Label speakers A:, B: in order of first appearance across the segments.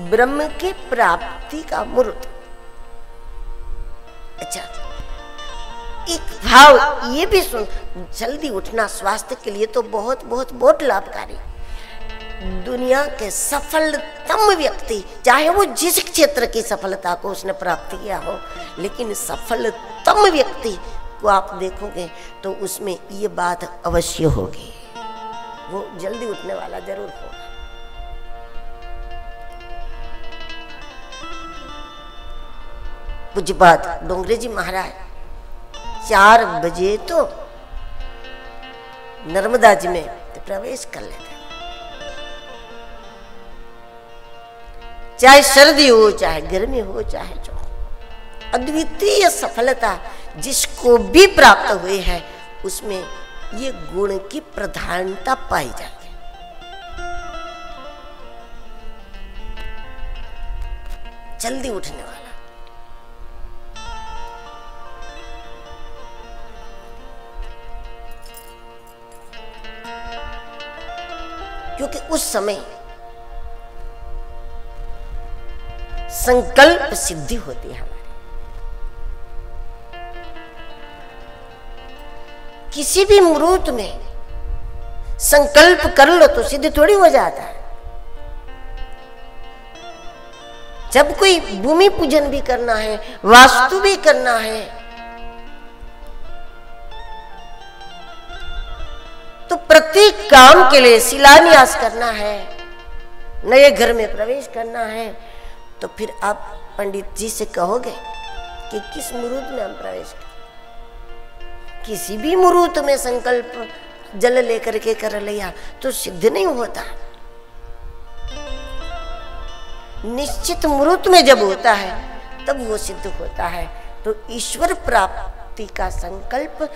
A: ब्रह्म की प्राप्ति का मुहूर्त। अच्छा एक भाव ये भी सुन, जल्दी उठना, स्वास्थ्य के लिए तो बहुत बहुत बहुत लाभकारी। दुनिया के सफलतम व्यक्ति, चाहे वो जिस क्षेत्र की सफलता को उसने प्राप्त किया हो, लेकिन सफलतम व्यक्ति को आप देखोगे तो उसमें ये बात अवश्य होगी। वो जल्दी उठने वाला ज़रूर होगा। बात। डोंगरे जी महाराज, चार बजे तो नर्मदा जी में प्रवेश कर लेते चाहे सर्दी हो, चाहे गर्मी हो, चाहे जो अद्वितीय सफलता जिसको भी प्राप्त हुई है, उसमें ये गुण की प्रधानता पाई जाती है। जल्दी उठने वाला। क्योंकि उस समय संकल्प सिद्धि होती है हमारी। किसी भी मुहूर्त में संकल्प कर लो तो सिद्ध थोड़ी हो जाता है। जब कोई भूमि पूजन भी करना है, वास्तु भी करना है तो प्रत्येक काम के लिए शिलान्यास करना है, नए घर में प्रवेश करना है तो फिर आप पंडित जी से कहोगे कि किस मुहूर्त में हम प्रवेश करें? किसी भी मुहूर्त में संकल्प जल लेकर के कर लिया तो सिद्ध नहीं होता। निश्चित मुहूर्त में जब होता है, तब वो सिद्ध होता है। तो ईश्वर प्राप्ति का संकल्प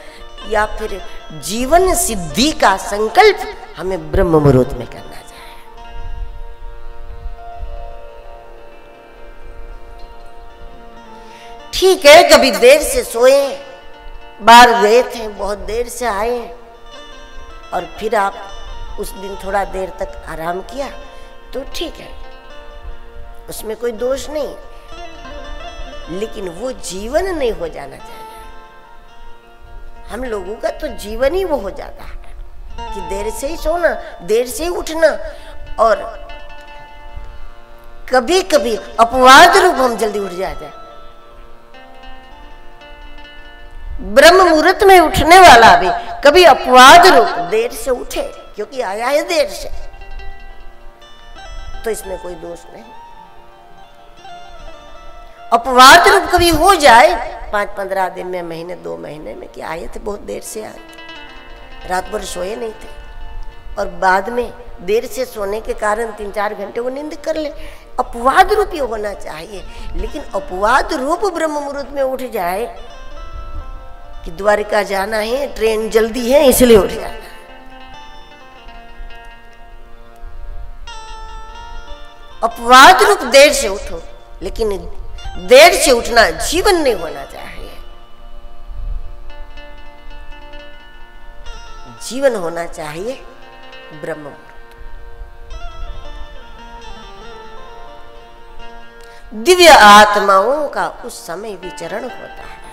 A: या फिर जीवन सिद्धि का संकल्प हमें ब्रह्म मुहूर्त में करना चाहिए। ठीक है, कभी देर से सोए, बाहर गए थे, बहुत देर से आए, और फिर आप उस दिन थोड़ा देर तक आराम किया तो ठीक है। उसमें कोई दोष नहीं, लेकिन वो जीवन नहीं हो जाना चाहिए। हम लोगों का तो जीवन ही वो हो जाता है कि देर से ही सोना, देर से ही उठना और कभी कभी अपवाद रूप हम जल्दी उठ जाते हैं। ब्रह्म मुहूर्त में उठने वाला भी कभी अपवाद रूप देर से उठे, क्योंकि आया है देर से। तो इसमें कोई दोष नहीं। अपवाद रूप कभी हो जाए पाँच पंद्रह दिन में, महीने, दो महीने में कि आए थे बहुत देर से आए रात भर सोए नहीं थे। और बाद में देर से सोने के कारण तीन चार घंटे वो नींद कर ले। अपवाद रूप ये होना चाहिए। लेकिन अपवाद रूप ब्रह्म मुहूर्त में उठ जाए कि द्वारिका जाना है, ट्रेन जल्दी है, इसलिए उठ जाना। अपवाद रूप देर से उठो, लेकिन देर से उठना जीवन नहीं होना चाहिए। जीवन होना चाहिए ब्रह्म दिव्य आत्माओं का उस समय विचरण होता है।